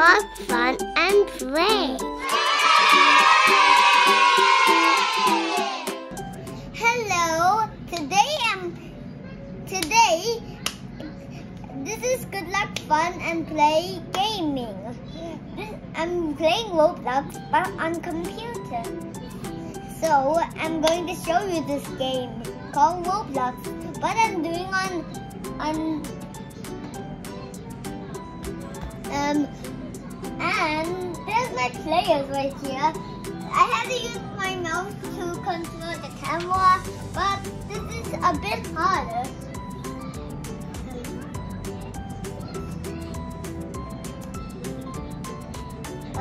fun and play. Hello. Today I'm today this is good luck fun and play gaming. I'm playing Roblox but on computer. So I'm going to show you this game called Roblox. But I'm doing on on um and there's my players right here. I had to use my mouse to control the camera, but this is a bit harder.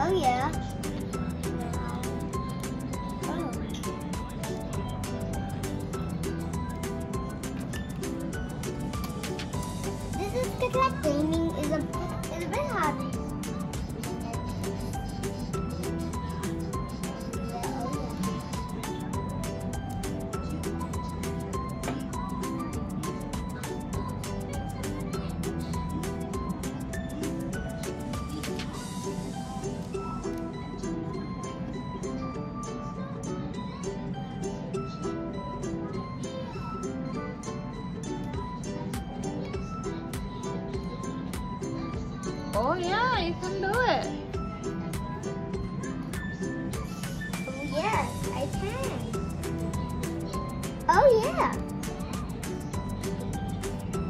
Oh yeah. This is good luck you can do it. Oh yes, I can. Oh yeah.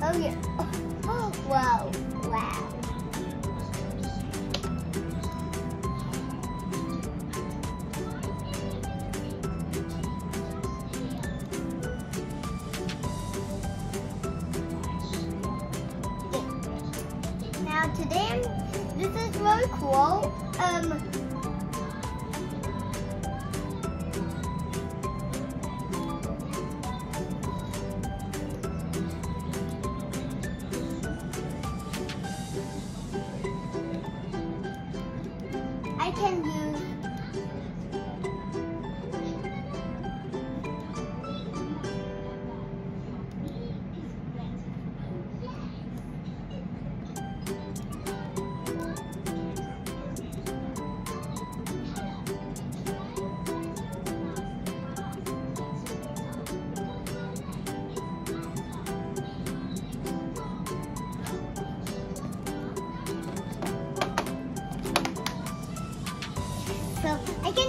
Oh yeah. Oh, oh wow. Wow. Now today, this is really cool. Um,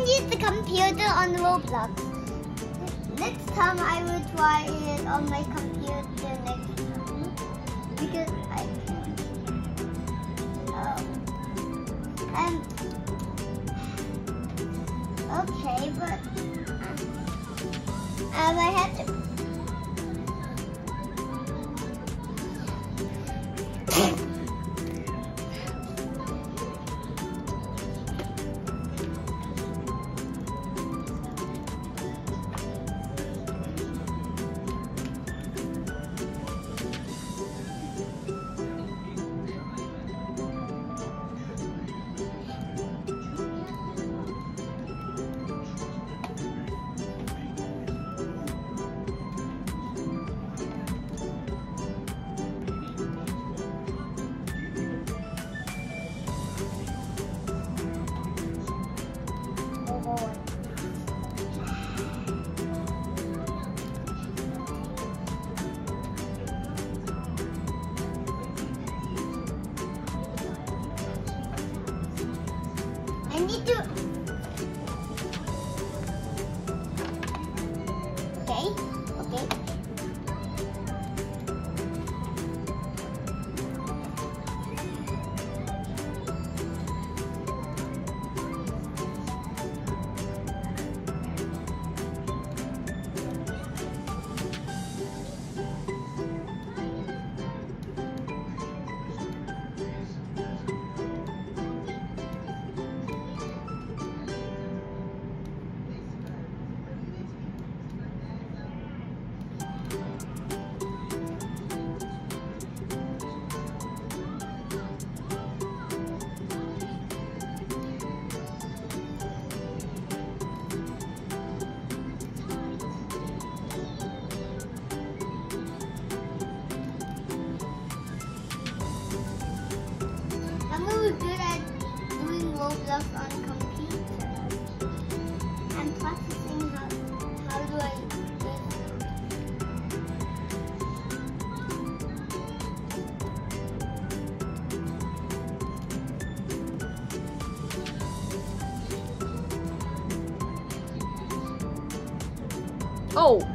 can use the computer on Roblox. Next time I will try it on my computer next time. Because I can. Um, okay, but um, I have to. Need to. Oh,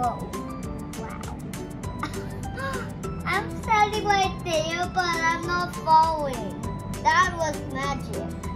Whoa. Wow. I'm standing right there, but I'm not falling. That was magic.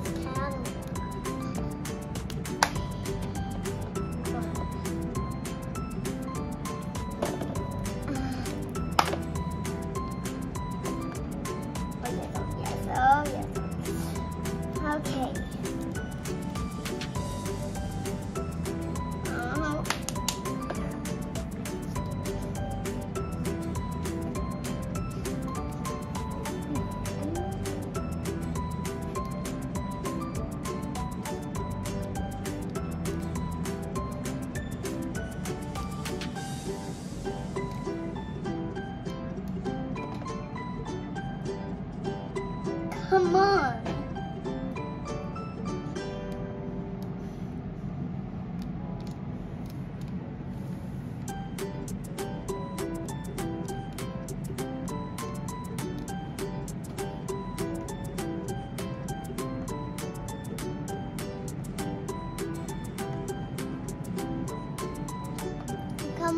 this cat.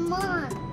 妈妈。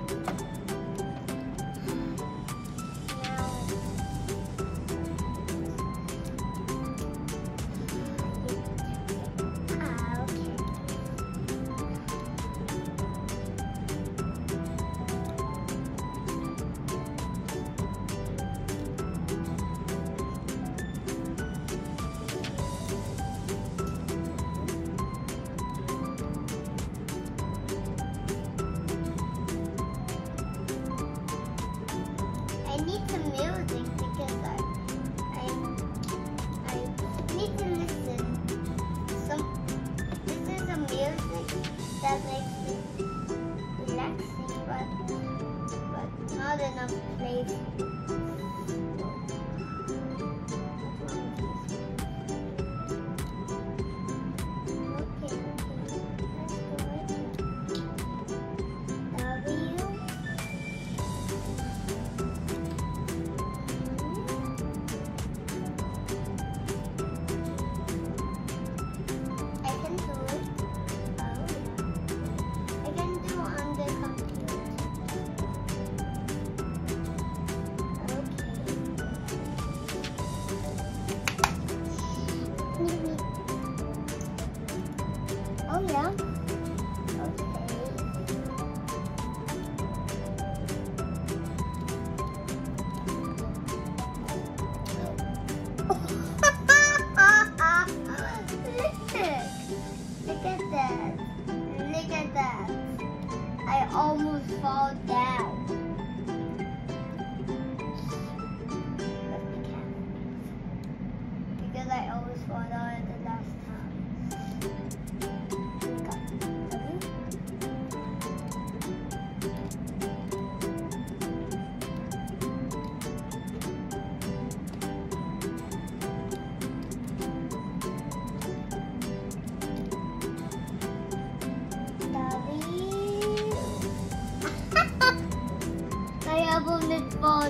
fall down.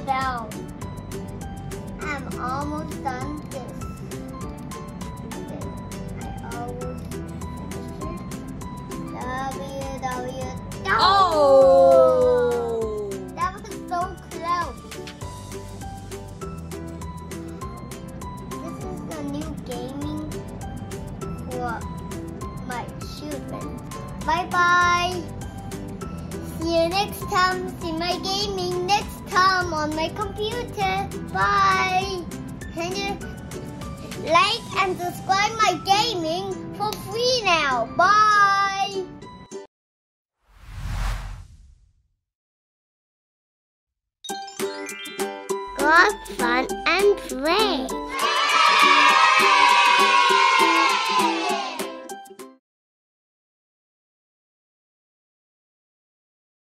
down. I'm almost done like and subscribe my gaming for free now. Bye! Go have fun and play.